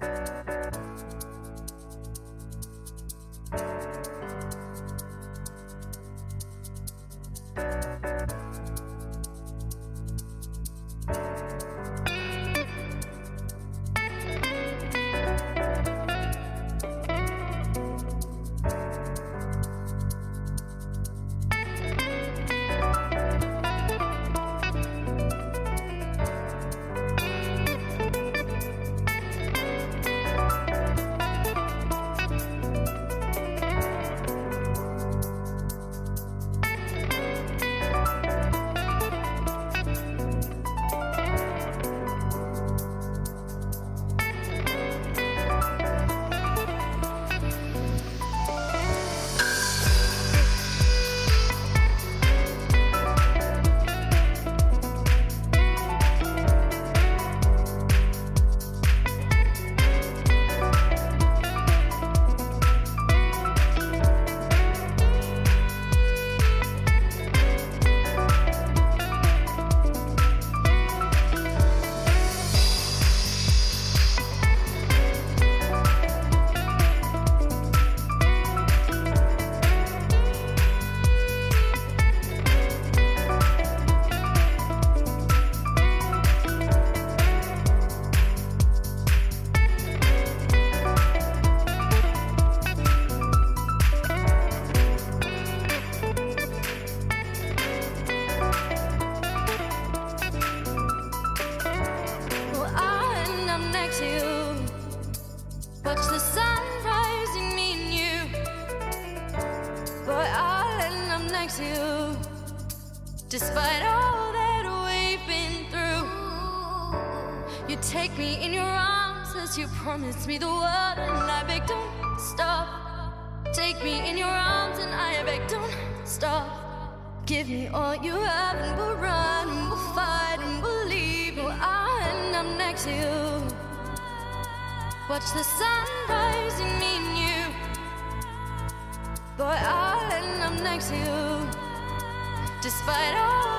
Well, Watch the sun rising, me and you. Boy, I and I'm next to you. Despite all that we've been through, you take me in your arms as you promised me the world, and I beg, don't stop. Take me in your arms, and I beg, don't stop. Give me all you have, and we'll run, and we'll fight, and we'll leave. Well, I and I'm next to you. Watch the sun rising, me and you. Boy, I and I'm next to you. Despite all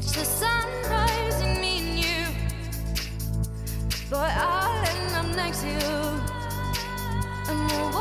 Watch the sun rising, me and you. Boy, I and I'm next to you. And we'll